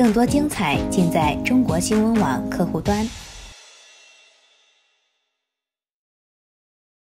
更多精彩尽在中国新闻网客户端。